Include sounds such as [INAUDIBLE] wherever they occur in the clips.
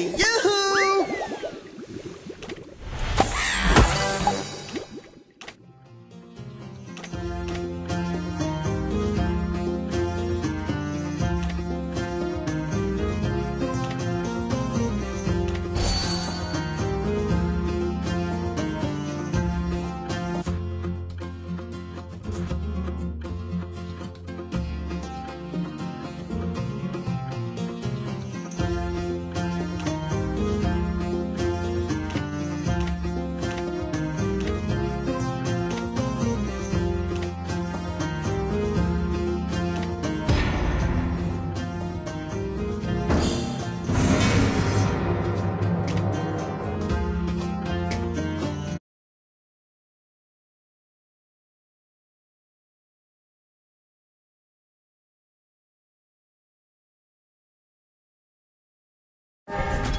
Yoo-hoo!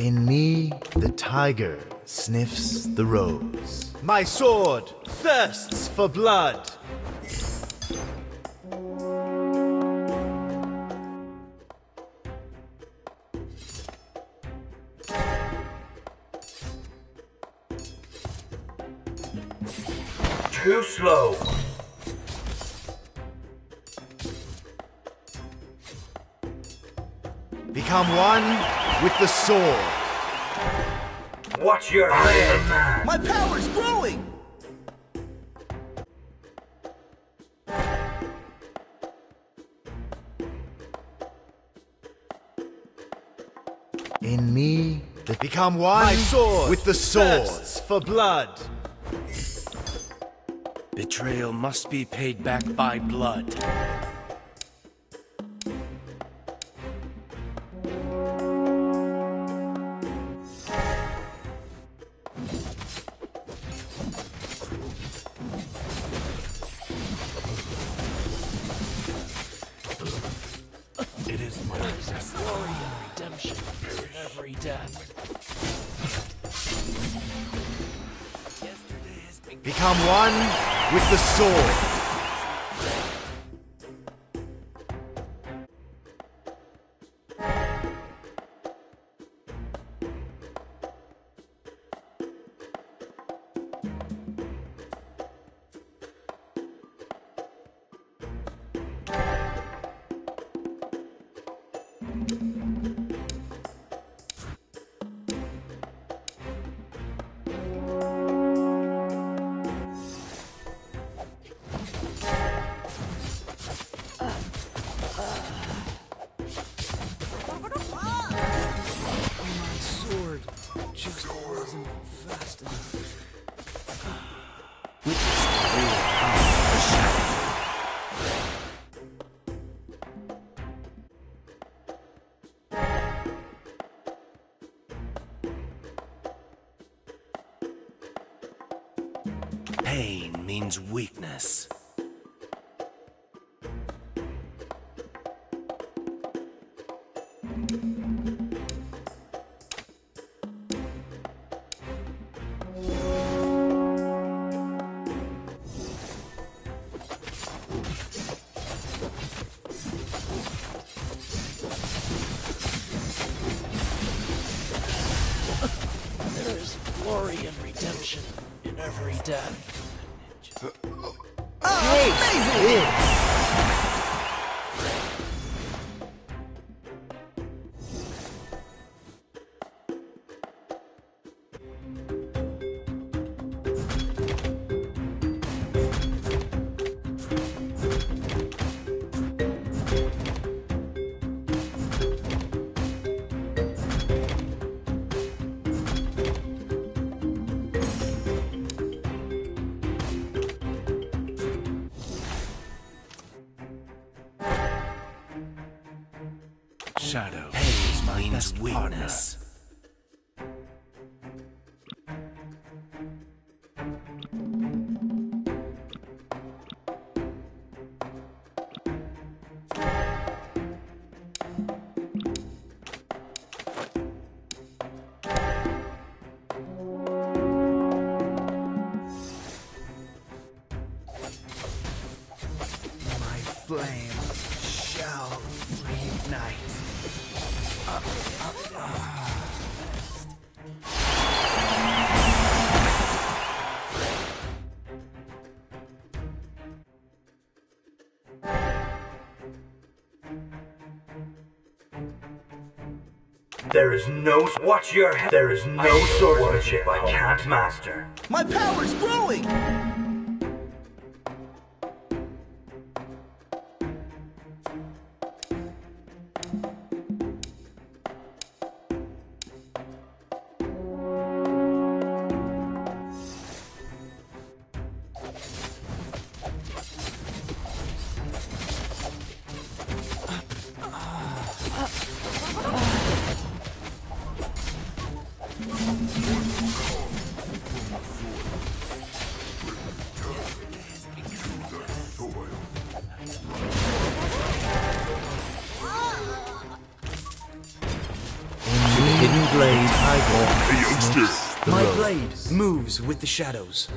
In me, the tiger sniffs the rose. My sword thirsts for blood. Too slow. Become one with the sword. Watch your head. My power's growing! In me, the become one My sword with the sword. thirsts for blood. Betrayal must be paid back by blood. Become one with the sword. Just wasn't fast enough. In Shadow pays means weakness. There is no watch your head. There is no swordsmanship I can't master. My power's growing! Hidden blade. Tiger sniffs the My blade moves with the shadows.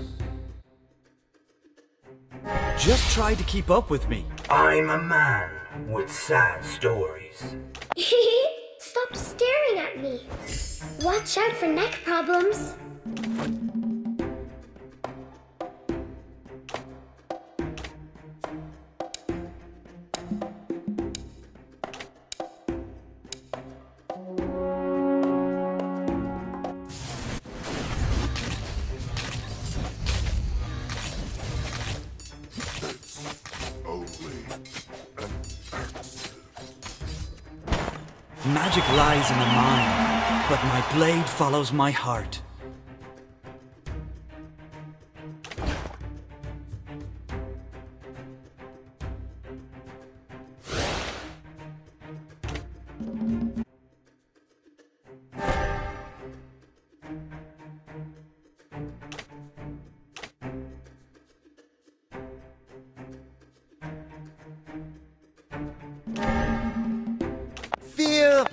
Just try to keep up with me. I'm a man with sad stories. [LAUGHS] Stop staring at me. Watch out for neck problems. Magic lies in the mind, but my blade follows my heart.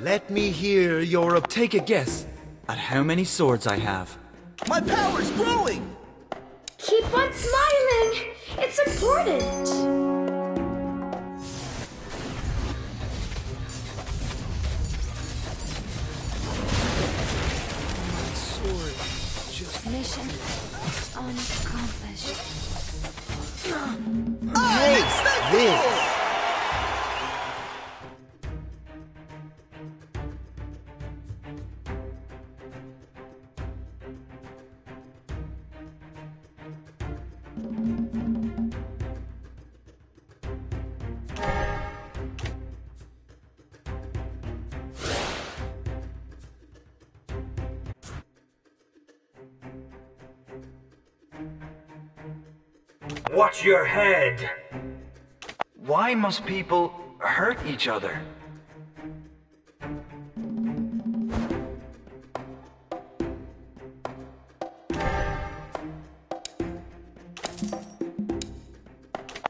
Let me hear your Take a guess at how many swords I have. My power's growing! Keep on smiling. It's important. Mission unaccomplished. Watch your head. Why must people hurt each other?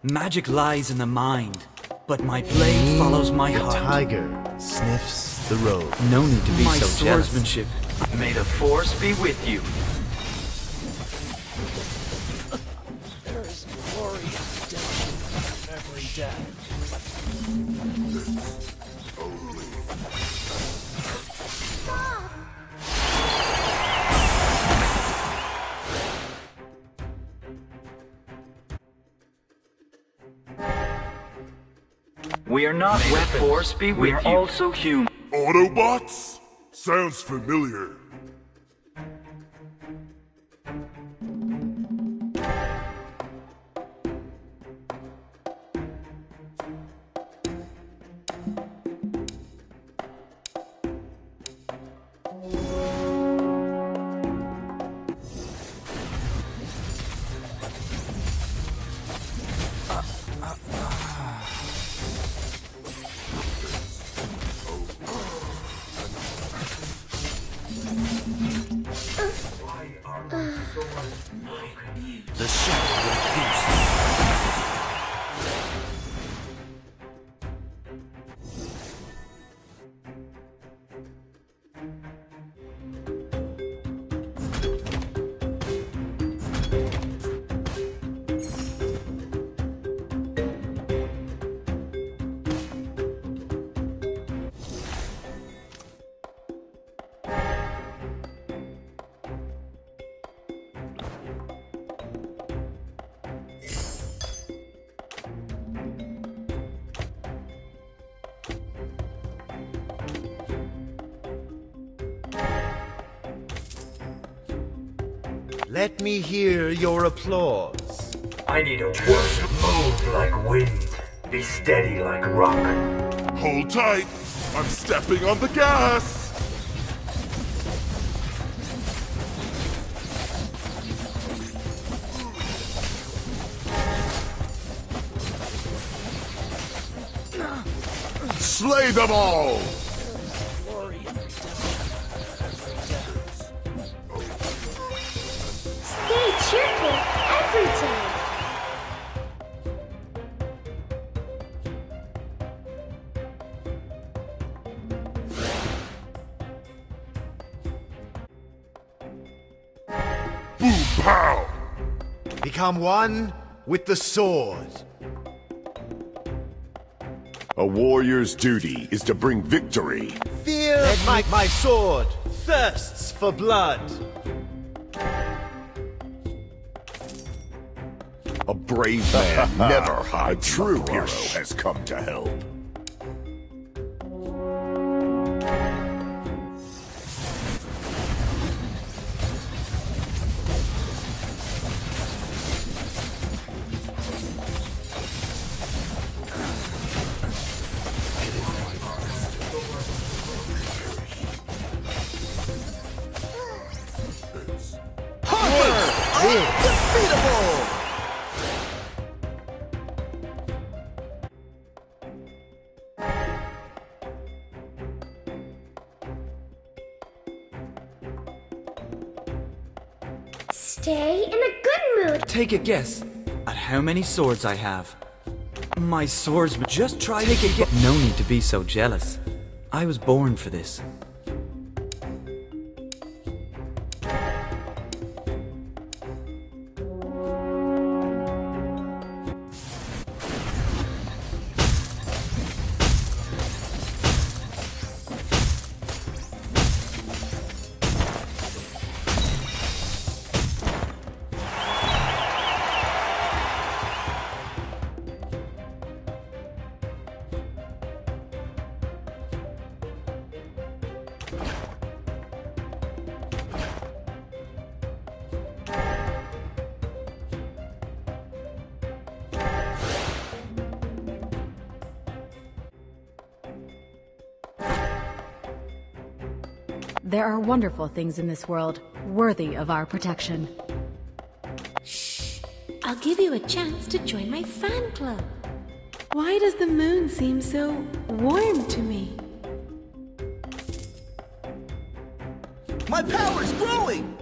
Magic lies in the mind, but my blade follows my The heart. tiger sniffs the rose. No need to be My so jealous. swordsmanship. May the force be with you. In every death. We are not May weapons. force be with We're you. also human. Autobots? Sounds familiar. Let me hear your applause. I need a worship. Move like wind. Be steady like rock. Hold tight. I'm stepping on the gas. Slay them all! Pow! Become one with the sword. A warrior's duty is to bring victory. Fear my, my sword thirsts for blood. A brave man [LAUGHS] never hides. A true hero has come to help. Stay in a good mood. Take a guess at how many swords I have. My swordsman. Just try a guess. No need to be so jealous. I was born for this. There are wonderful things in this world, worthy of our protection. Shh! I'll give you a chance to join my fan club. Why does the moon seem so warm to me? My power's growing!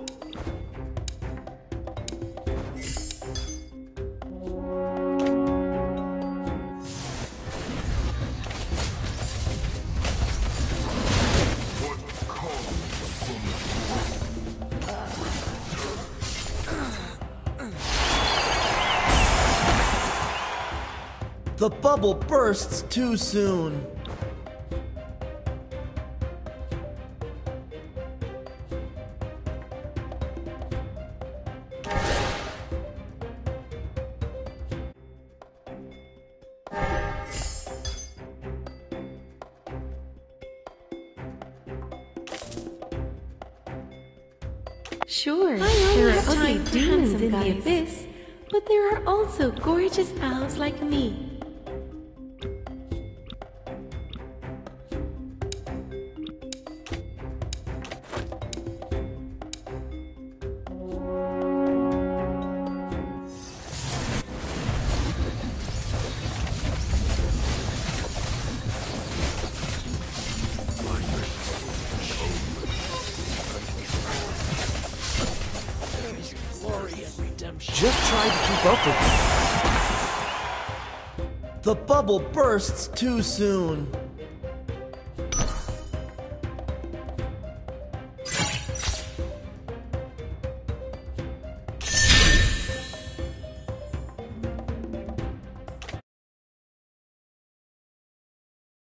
The bubble bursts too soon. Sure, I only there are have ugly demons handsome in the abyss, but there are also gorgeous elves like me. Just try to keep up with me. The bubble bursts too soon.